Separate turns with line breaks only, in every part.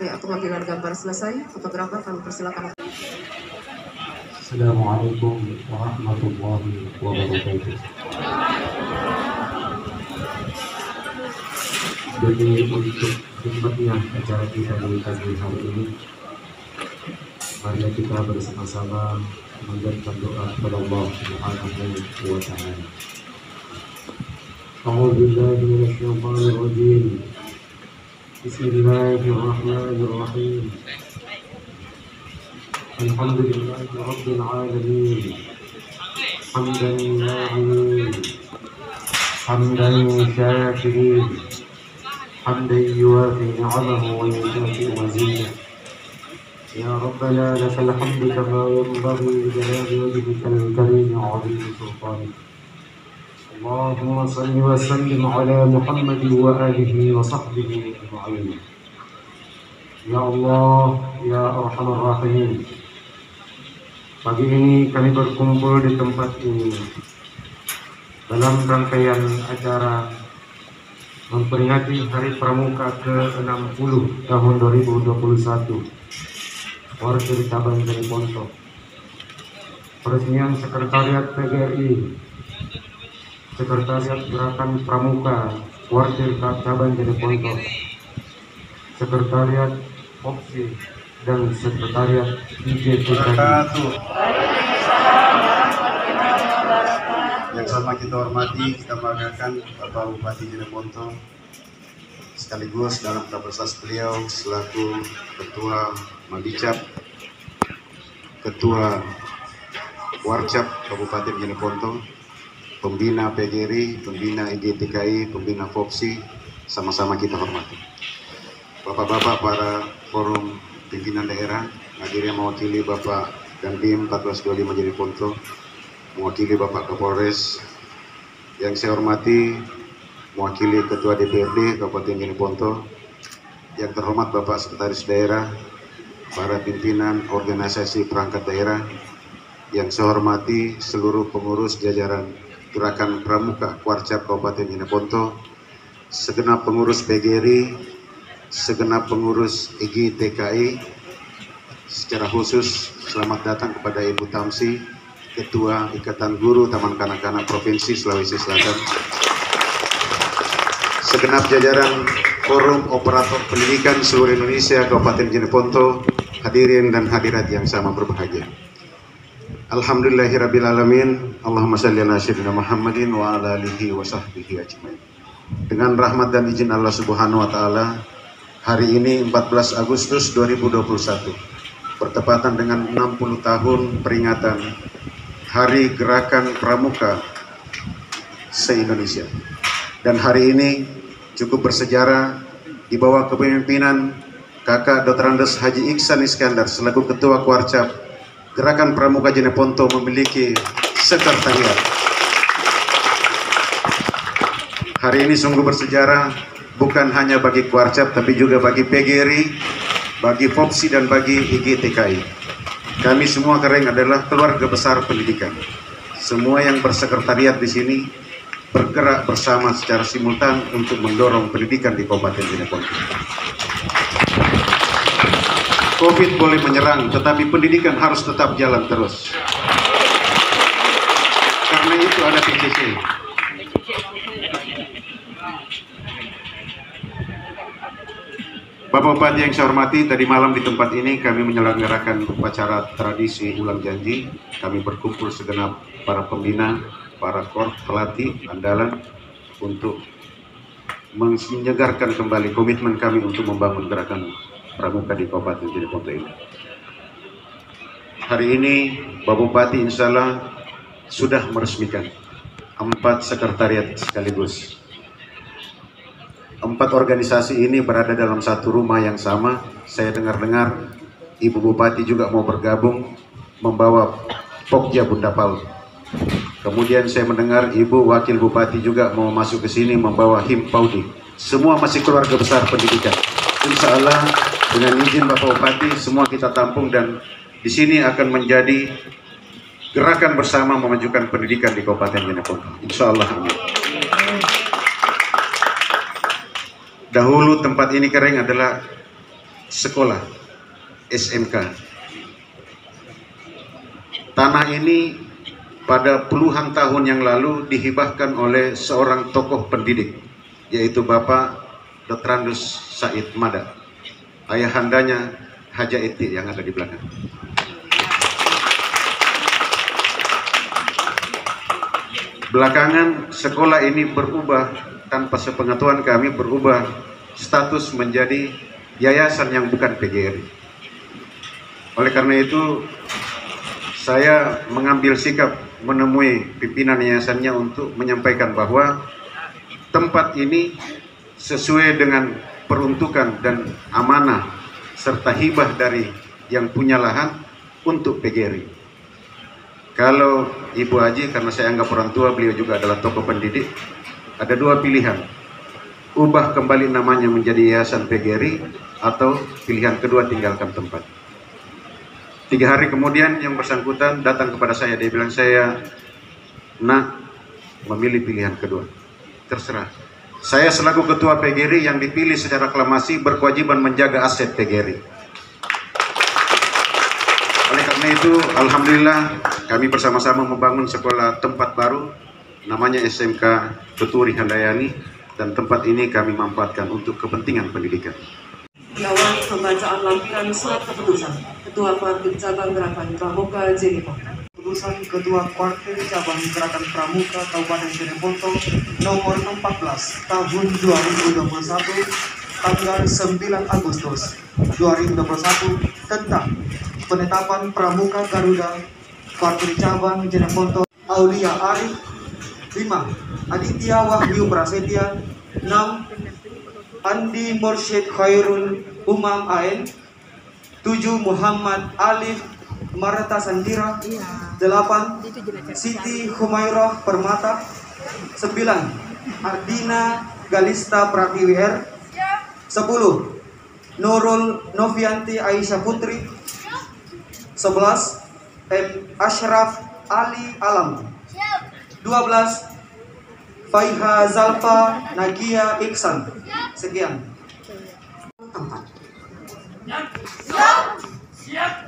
Ya,
pengambilan gambar selesai. Fotografer kami persilakan.
Assalamualaikum warahmatullahi wabarakatuh. Jadi untuk khidmatnya acara kita di pagi hari ini, mari kita bersama-sama menjadikan doa kepada Allah Subhanahu wa Ta'ala. أعوذ بالله من الشيطان الرجيم بسم الله الرحمن الرحيم. الحمد لله رب العالمين. حمدا ناعمين. حمدا شاكرين. حمدا يوافي نعمه ويكافئ مزيده يا ربنا لك الحمد كما ينبغي لجلال وجهك الكريم وعظيم سلطانك. اللهم صل وسلم على محمد وآله وصحبه أجمعين Ya Allah, Ya Arhamar Rahimin Pagi ini kami berkumpul di tempat ini Dalam rangkaian acara Memperingati Hari Pramuka ke-60 tahun 2021 Warga cabang dari Ponto Peresmian Sekretariat PGRI Sekretariat Gerakan Pramuka Warga cabang dari Ponto Sekretariat Opsi dan Sekretariat IJTKI
wabarakatuh. Yang sama kita hormati, kita banggakan Bapak Bupati Jeneponto sekaligus dalam kapasitas beliau selaku Ketua Madicap, Ketua Warcap Kabupaten Jeneponto, Pembina PGRI, Pembina IGTKI, Pembina FOPSI, sama-sama kita hormati. Bapak-bapak para forum pimpinan daerah, yang mewakili Bapak Dandim 1425 Jadi Ponto, mewakili Bapak Kapolres, yang saya hormati mewakili Ketua DPRD Kabupaten Jadi Ponto, yang terhormat Bapak Sekretaris Daerah, para pimpinan organisasi perangkat daerah, yang saya hormati seluruh pengurus jajaran Gerakan Pramuka Kuarcap Kabupaten Jeneponto, segenap pengurus PGRI, segenap pengurus IGI TKI secara khusus selamat datang kepada Ibu Tamsi Ketua Ikatan Guru Taman Kanak-Kanak Provinsi Sulawesi Selatan. Segenap jajaran Forum Operator Pendidikan seluruh Indonesia Kabupaten Jeneponto hadirin dan hadirat yang sama berbahagia Alhamdulillahirrabbilalamin Allahumma salli ala sayyidina Muhammadin wa ala alihi wa sahbihi ajmain dengan rahmat dan izin Allah Subhanahu wa taala hari ini 14 Agustus 2021 bertepatan dengan 60 tahun peringatan Hari Gerakan Pramuka se-Indonesia. Dan hari ini cukup bersejarah di bawah kepemimpinan Kakak Dr. Andes Haji Iksan Iskandar selaku Ketua Kuarcap Gerakan Pramuka Jeneponto memiliki sekretariat. Hari ini sungguh bersejarah bukan hanya bagi Kuarcap tapi juga bagi PGRI, bagi FOPSI dan bagi IGTKI. Kami semua kering adalah keluarga besar pendidikan. Semua yang bersekretariat di sini bergerak bersama secara simultan untuk mendorong pendidikan di Kabupaten Jeneponto. COVID boleh menyerang, tetapi pendidikan harus tetap jalan terus. Karena itu ada PCC. Bapak Bupati yang saya hormati, tadi malam di tempat ini kami menyelenggarakan upacara tradisi ulang janji. Kami berkumpul segenap para pembina, para kor, pelatih, andalan untuk menyegarkan kembali komitmen kami untuk membangun gerakan pramuka di Kabupaten Jeneponto ini. Hari ini Bapak Bupati insya Allah sudah meresmikan empat sekretariat sekaligus. Empat organisasi ini berada dalam satu rumah yang sama. Saya dengar-dengar Ibu Bupati juga mau bergabung membawa Pokja Bunda Paul. Kemudian saya mendengar Ibu Wakil Bupati juga mau masuk ke sini membawa Him Paudi. Semua masih keluarga besar pendidikan. Insya Allah dengan izin Bapak Bupati semua kita tampung dan di sini akan menjadi gerakan bersama memajukan pendidikan di Kabupaten Jeneponto. Insya Allah. Dahulu tempat ini kering adalah sekolah SMK. Tanah ini pada puluhan tahun yang lalu dihibahkan oleh seorang tokoh pendidik yaitu Bapak Dr. Andus Said Mada. Ayahandanya Haja Eti yang ada di belakang. Belakangan sekolah ini berubah tanpa sepengetahuan kami berubah status menjadi yayasan yang bukan PGRI. Oleh karena itu saya mengambil sikap menemui pimpinan yayasannya untuk menyampaikan bahwa tempat ini sesuai dengan peruntukan dan amanah serta hibah dari yang punya lahan untuk PGRI. Kalau Ibu Haji, karena saya anggap orang tua, beliau juga adalah tokoh pendidik, ada dua pilihan. Ubah kembali namanya menjadi Yayasan PGRI atau pilihan kedua tinggalkan tempat. Tiga hari kemudian yang bersangkutan datang kepada saya, dia bilang saya nak memilih pilihan kedua. Terserah. Saya selaku ketua PGRI yang dipilih secara aklamasi berkewajiban menjaga aset PGRI. Oleh karena itu, Alhamdulillah kami bersama-sama membangun sekolah tempat baru namanya SMK Tuturi Handayani dan tempat ini kami manfaatkan untuk kepentingan pendidikan.
Diawali pembacaan lampiran surat keputusan Ketua Kuartir Cabang Gerakan Pramuka Jeneponto. Keputusan Ketua Kuartir Cabang Gerakan Pramuka Kabupaten Jeneponto nomor 14 tahun 2021 tanggal 9 Agustus 2021 tentang penetapan Pramuka Garuda Kuartir Cabang Jeneponto Aulia Arif 5. Aditya Wahyu Prasetya 6. Andi Mursyid Khairul Umam Ain 7. Muhammad Alif Marta Sandira 8. Siti Humairah Permata 9. Ardina Galista Pratiwi R 10. Nurul Novianti Aisyah Putri 11. M. Ashraf Ali Alam 12 Faiha Zalfa Nagia Iksan sekian tempat
Gerak!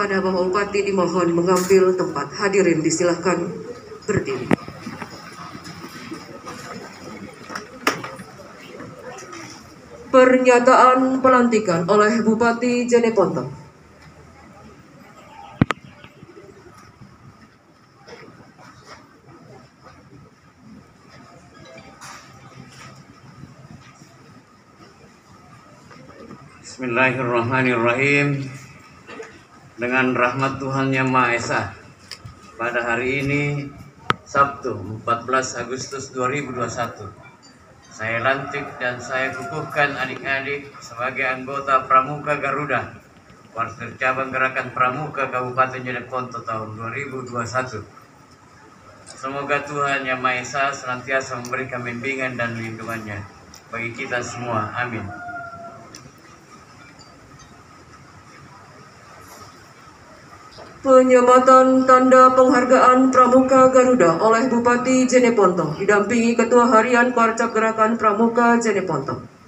Kepada Bapak Bupati dimohon mengambil tempat. Hadirin disilahkan berdiri. Pernyataan pelantikan oleh Bupati Jeneponto.
Bismillahirrahmanirrahim. Dengan rahmat Tuhan Yang Maha Esa, pada hari ini Sabtu 14 Agustus 2021, saya lantik dan saya kukuhkan adik-adik sebagai anggota Pramuka Garuda, Warga Cabang Gerakan Pramuka Kabupaten Jeneponto tahun 2021. Semoga Tuhan Yang Maha Esa senantiasa memberikan bimbingan dan lindungannya bagi kita semua. Amin.
Penyematan tanda penghargaan Pramuka Garuda oleh Bupati Jeneponto didampingi Ketua Harian Korcap Gerakan Pramuka Jeneponto.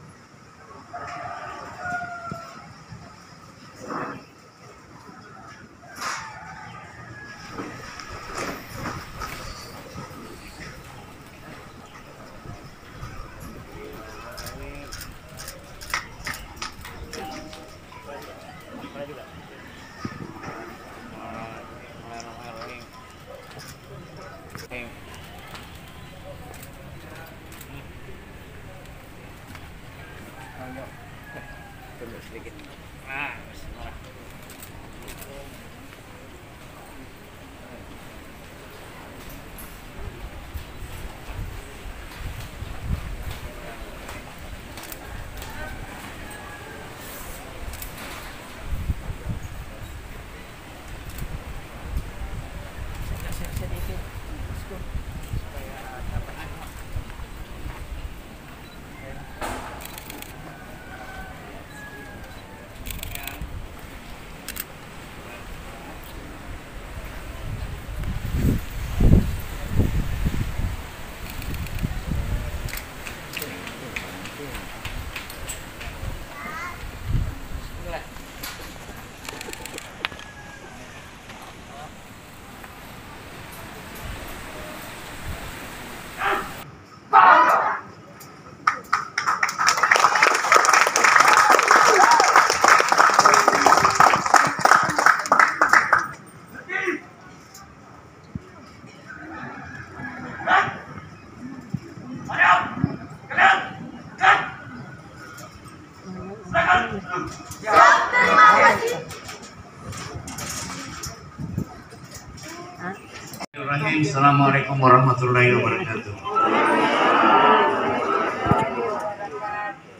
Assalamualaikum warahmatullahi wabarakatuh.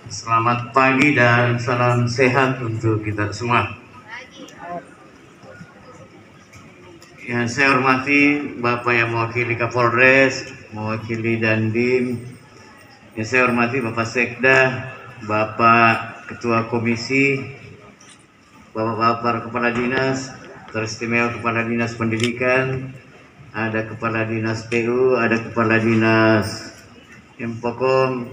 Selamat pagi dan salam sehat untuk kita semua. Yang saya hormati Bapak yang mewakili Kapolres, mewakili Dandim, yang saya hormati Bapak Sekda, Bapak Ketua Komisi, Bapak-bapak Kepala Dinas, teristimewa Kepala Dinas Pendidikan, ada Kepala Dinas PU, ada Kepala Dinas Infokom,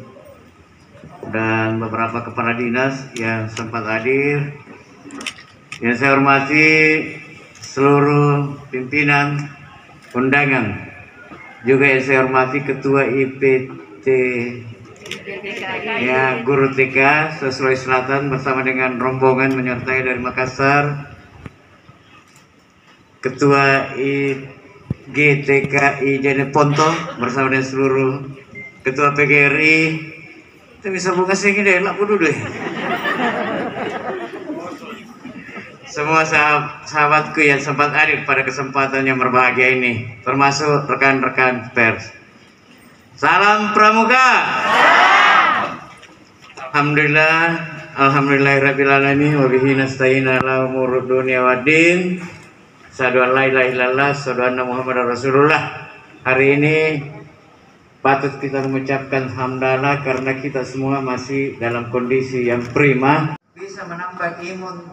dan beberapa Kepala Dinas yang sempat hadir. Yang saya hormati seluruh pimpinan undangan, juga yang saya hormati Ketua IPT ya Guru TK sesuai Selatan bersama dengan rombongan menyertai dari Makassar Ketua IGTKI Jeneponto bersama dengan seluruh Ketua PGRI kita bisa buka sini deh, enak dulu deh semua sahab, sahabatku yang sempat hadir pada kesempatan yang berbahagia ini termasuk rekan-rekan pers Salam Pramuka. Alhamdulillah, alhamdulillahirabbil wa bihi nasta'in umur dunya waddin. Asyhadu an la ilaha illallah, asyhadu anna Muhammadar Rasulullah. Hari ini patut kita mengucapkan hamdalah karena kita semua masih dalam kondisi yang prima. Bisa menambah imun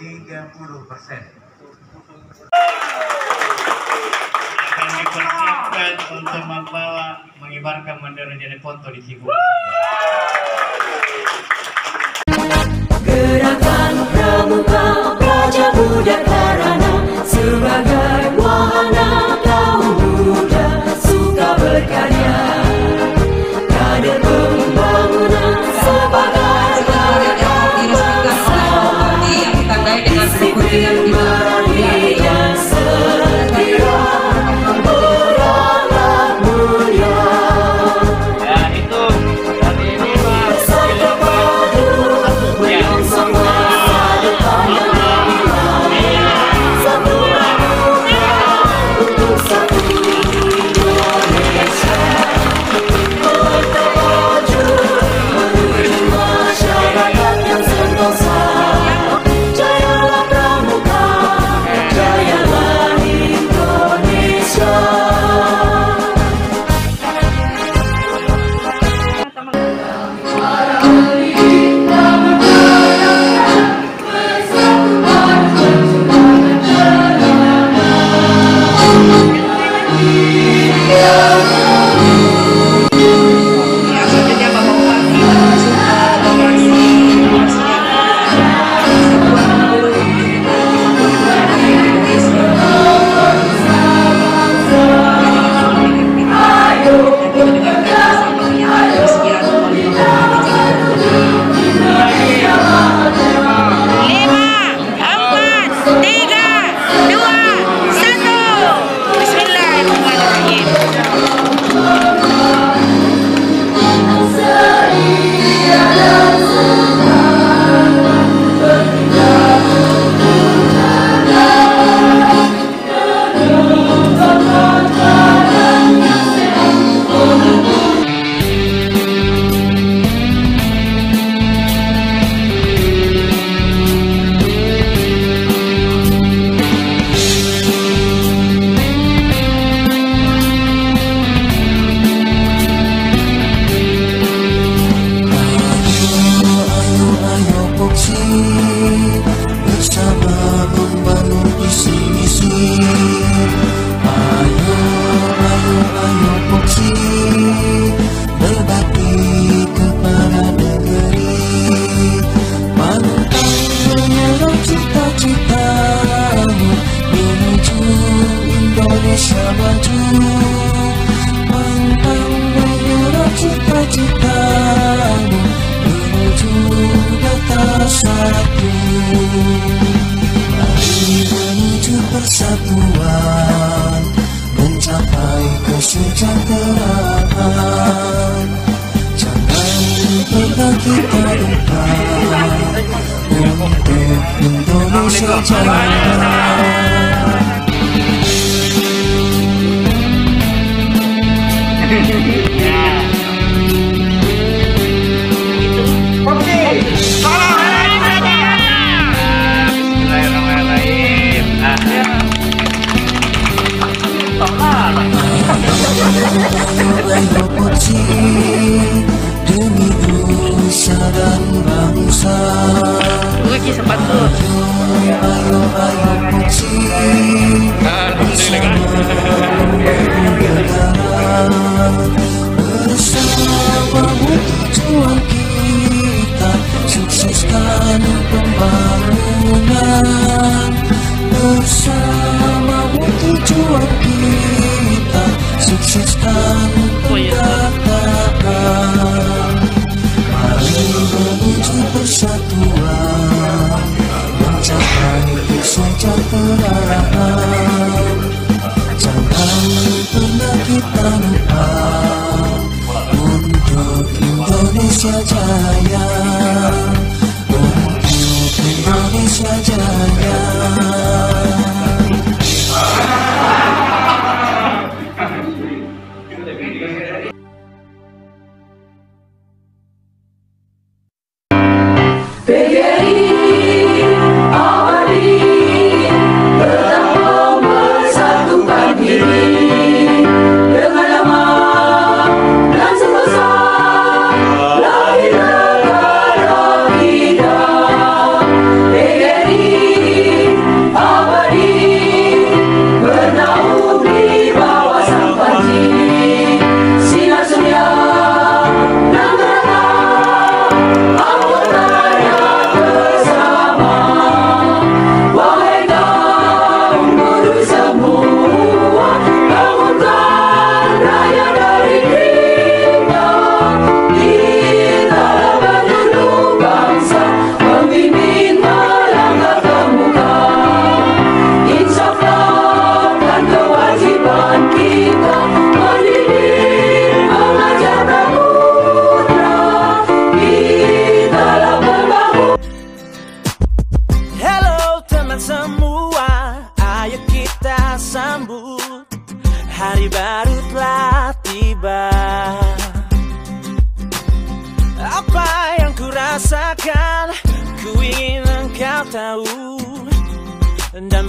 30 persen. akan dipersiapkan untuk membawa mengibarkan bendera Jeneponto di Cibubur.
Gerakan Pramuka Praja Muda Karana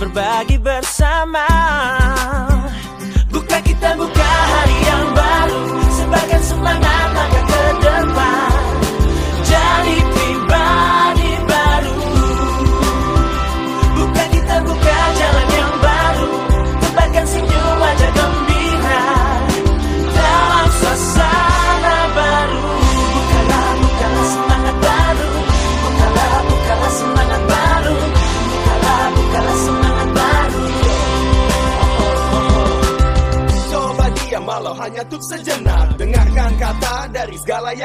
berbagi bersama.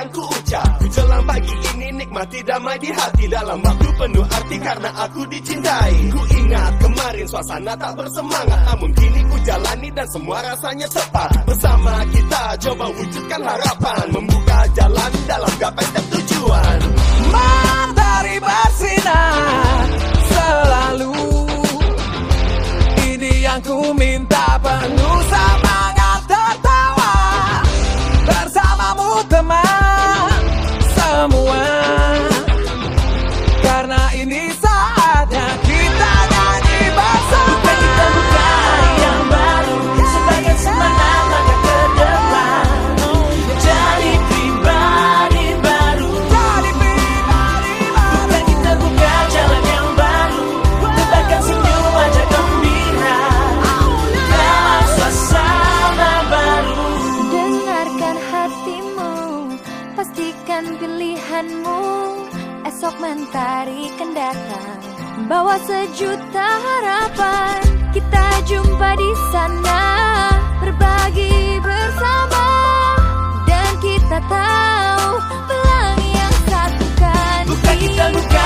akan ku ucap. Jelang pagi ini nikmati damai di hati. Dalam waktu penuh arti karena aku dicintai. Ku ingat kemarin suasana tak bersemangat. Namun kini ku jalani dan semua rasanya tepat. Bersama kita coba wujudkan harapan. Membuka jalan dalam gapai setiap tujuan
Matahari bersinar selalu. Ini yang ku minta penuh
sama carne sejuta harapan kita jumpa di sana.